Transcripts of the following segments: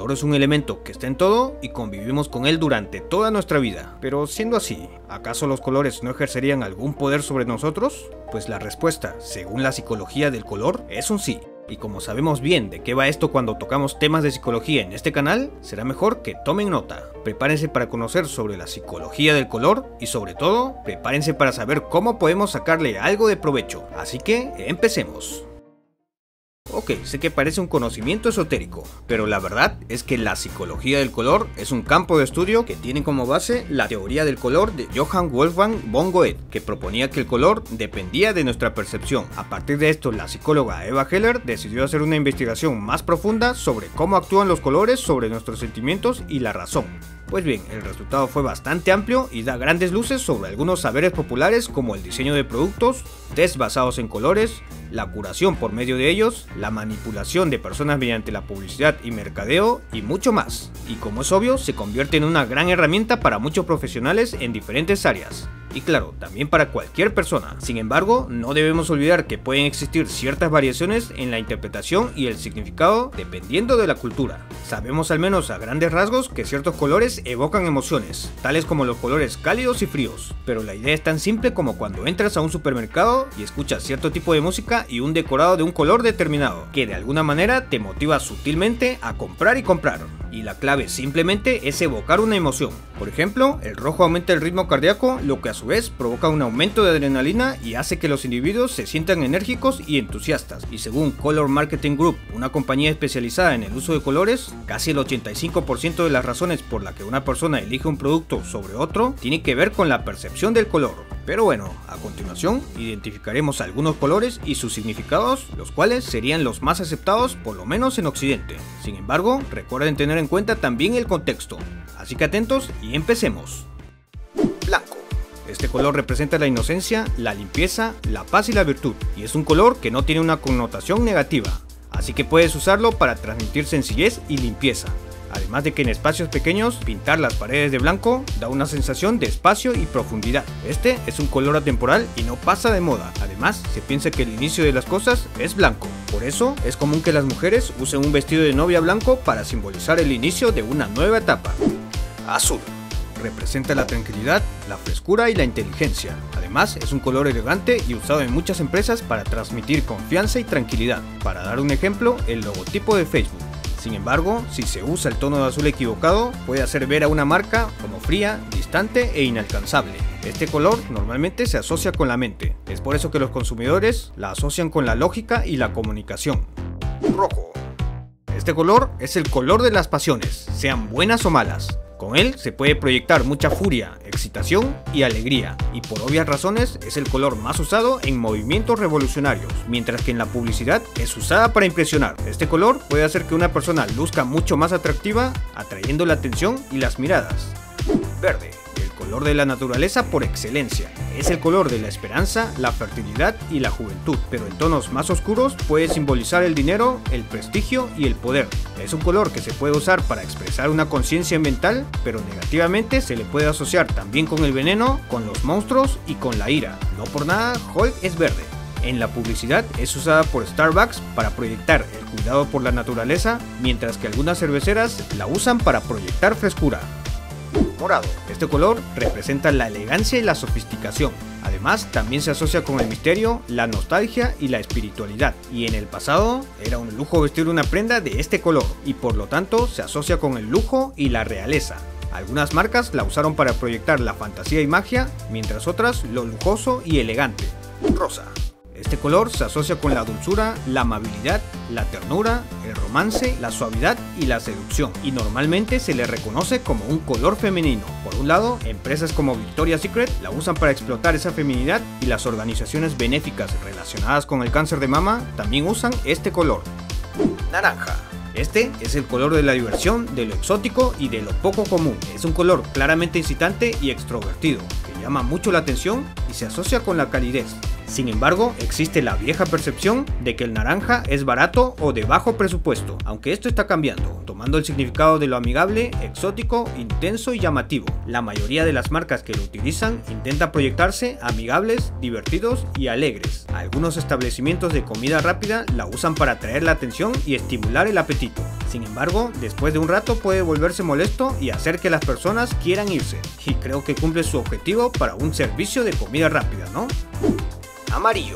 color es un elemento que está en todo y convivimos con él durante toda nuestra vida. Pero siendo así, ¿acaso los colores no ejercerían algún poder sobre nosotros? Pues la respuesta, según la psicología del color, es un sí. Y como sabemos bien de qué va esto cuando tocamos temas de psicología en este canal, será mejor que tomen nota. Prepárense para conocer sobre la psicología del color y sobre todo, prepárense para saber cómo podemos sacarle algo de provecho. Así que, empecemos. Ok, sé que parece un conocimiento esotérico, pero la verdad es que la psicología del color es un campo de estudio que tiene como base la teoría del color de Johann Wolfgang von Goethe, que proponía que el color dependía de nuestra percepción. A partir de esto, la psicóloga Eva Heller decidió hacer una investigación más profunda sobre cómo actúan los colores sobre nuestros sentimientos y la razón. Pues bien, el resultado fue bastante amplio y da grandes luces sobre algunos saberes populares como el diseño de productos, test basados en colores, la curación por medio de ellos, la manipulación de personas mediante la publicidad y mercadeo y mucho más. Y como es obvio, se convierte en una gran herramienta para muchos profesionales en diferentes áreas y claro, también para cualquier persona. Sin embargo, no debemos olvidar que pueden existir ciertas variaciones en la interpretación y el significado dependiendo de la cultura. Sabemos al menos a grandes rasgos que ciertos colores evocan emociones, tales como los colores cálidos y fríos, pero la idea es tan simple como cuando entras a un supermercado y escuchas cierto tipo de música y un decorado de un color determinado, que de alguna manera te motiva sutilmente a comprar y comprar. Y la clave simplemente es evocar una emoción. Por ejemplo, el rojo aumenta el ritmo cardíaco, lo que a su vez provoca un aumento de adrenalina y hace que los individuos se sientan enérgicos y entusiastas. Y según Color Marketing Group, una compañía especializada en el uso de colores, casi el 85% de las razones por las que una persona elige un producto sobre otro tiene que ver con la percepción del color. Pero bueno, a continuación identificaremos algunos colores y sus significados, los cuales serían los más aceptados por lo menos en Occidente. Sin embargo, recuerden tener en cuenta también el contexto. Así que atentos y empecemos. Blanco. Este color representa la inocencia, la limpieza, la paz y la virtud, y es un color que no tiene una connotación negativa, así que puedes usarlo para transmitir sencillez y limpieza. Además de que en espacios pequeños, pintar las paredes de blanco da una sensación de espacio y profundidad. Este es un color atemporal y no pasa de moda. Además, se piensa que el inicio de las cosas es blanco. Por eso, es común que las mujeres usen un vestido de novia blanco para simbolizar el inicio de una nueva etapa. Azul representa la tranquilidad, la frescura y la inteligencia. Además, es un color elegante y usado en muchas empresas para transmitir confianza y tranquilidad. Para dar un ejemplo, el logotipo de Facebook. Sin embargo, si se usa el tono de azul equivocado, puede hacer ver a una marca como fría, distante e inalcanzable. Este color normalmente se asocia con la mente, es por eso que los consumidores la asocian con la lógica y la comunicación. Rojo. Este color es el color de las pasiones, sean buenas o malas. Con él se puede proyectar mucha furia, excitación y alegría, y por obvias razones es el color más usado en movimientos revolucionarios, mientras que en la publicidad es usada para impresionar. Este color puede hacer que una persona luzca mucho más atractiva, atrayendo la atención y las miradas. Verde color de la naturaleza por excelencia. Es el color de la esperanza, la fertilidad y la juventud, pero en tonos más oscuros puede simbolizar el dinero, el prestigio y el poder. Es un color que se puede usar para expresar una conciencia ambiental, pero negativamente se le puede asociar también con el veneno, con los monstruos y con la ira. No por nada, Hulk es verde. En la publicidad es usada por Starbucks para proyectar el cuidado por la naturaleza, mientras que algunas cerveceras la usan para proyectar frescura morado. Este color representa la elegancia y la sofisticación. Además, también se asocia con el misterio, la nostalgia y la espiritualidad. Y en el pasado era un lujo vestir una prenda de este color y por lo tanto se asocia con el lujo y la realeza. Algunas marcas la usaron para proyectar la fantasía y magia, mientras otras lo lujoso y elegante. Rosa. Este color se asocia con la dulzura, la amabilidad, la ternura, el romance, la suavidad y la seducción, y normalmente se le reconoce como un color femenino. Por un lado, empresas como Victoria's Secret la usan para explotar esa feminidad y las organizaciones benéficas relacionadas con el cáncer de mama también usan este color. Naranja. Este es el color de la diversión, de lo exótico y de lo poco común. Es un color claramente incitante y extrovertido, llama mucho la atención y se asocia con la calidez. Sin embargo, existe la vieja percepción de que el naranja es barato o de bajo presupuesto, aunque esto está cambiando, tomando el significado de lo amigable, exótico, intenso y llamativo. La mayoría de las marcas que lo utilizan intentan proyectarse amigables, divertidos y alegres. Algunos establecimientos de comida rápida la usan para atraer la atención y estimular el apetito. Sin embargo, después de un rato puede volverse molesto y hacer que las personas quieran irse. Y creo que cumple su objetivo para un servicio de comida rápida, ¿no? Amarillo.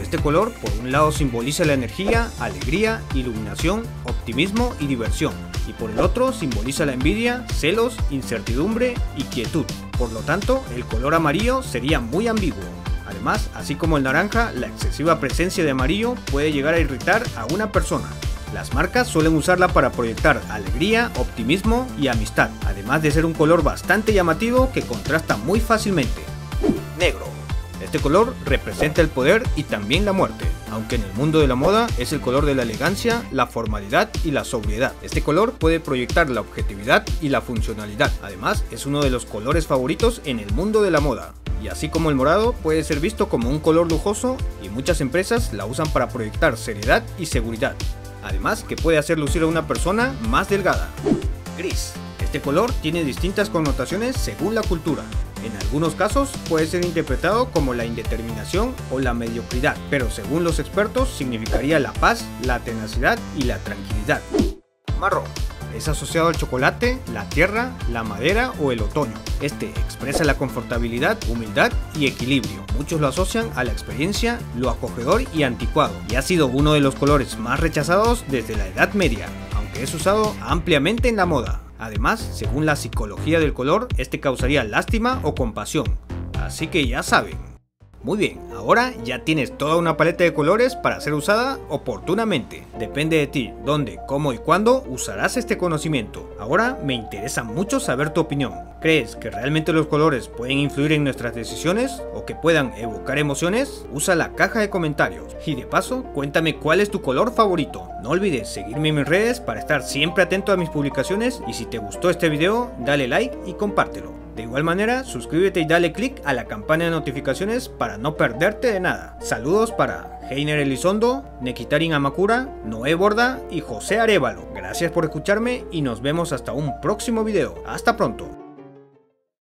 Este color por un lado simboliza la energía, alegría, iluminación, optimismo y diversión, y por el otro simboliza la envidia, celos, incertidumbre y quietud. Por lo tanto, el color amarillo sería muy ambiguo. Además, así como el naranja, la excesiva presencia de amarillo puede llegar a irritar a una persona. Las marcas suelen usarla para proyectar alegría, optimismo y amistad, además de ser un color bastante llamativo que contrasta muy fácilmente. Negro. Este color representa el poder y también la muerte, aunque en el mundo de la moda es el color de la elegancia, la formalidad y la sobriedad. Este color puede proyectar la objetividad y la funcionalidad, además es uno de los colores favoritos en el mundo de la moda. Y así como el morado puede ser visto como un color lujoso y muchas empresas la usan para proyectar seriedad y seguridad. Además que puede hacer lucir a una persona más delgada. Gris. Este color tiene distintas connotaciones según la cultura. En algunos casos puede ser interpretado como la indeterminación o la mediocridad, pero según los expertos significaría la paz, la tenacidad y la tranquilidad. Marrón. Es asociado al chocolate, la tierra, la madera o el otoño. Este expresa la confortabilidad, humildad y equilibrio. Muchos lo asocian a la experiencia, lo acogedor y anticuado, y ha sido uno de los colores más rechazados desde la Edad Media, aunque es usado ampliamente en la moda. Además, según la psicología del color, este causaría lástima o compasión. Así que ya saben. Muy bien, ahora ya tienes toda una paleta de colores para ser usada oportunamente. Depende de ti dónde, cómo y cuándo usarás este conocimiento. Ahora me interesa mucho saber tu opinión. ¿Crees que realmente los colores pueden influir en nuestras decisiones o que puedan evocar emociones? Usa la caja de comentarios. Y de paso, cuéntame cuál es tu color favorito. No olvides seguirme en mis redes para estar siempre atento a mis publicaciones y si te gustó este video, dale like y compártelo. De igual manera, suscríbete y dale click a la campana de notificaciones para no perderte de nada. Saludos para Heiner Elizondo, Nekitarin Amakura, Noé Borda y José Arevalo. Gracias por escucharme y nos vemos hasta un próximo video. Hasta pronto.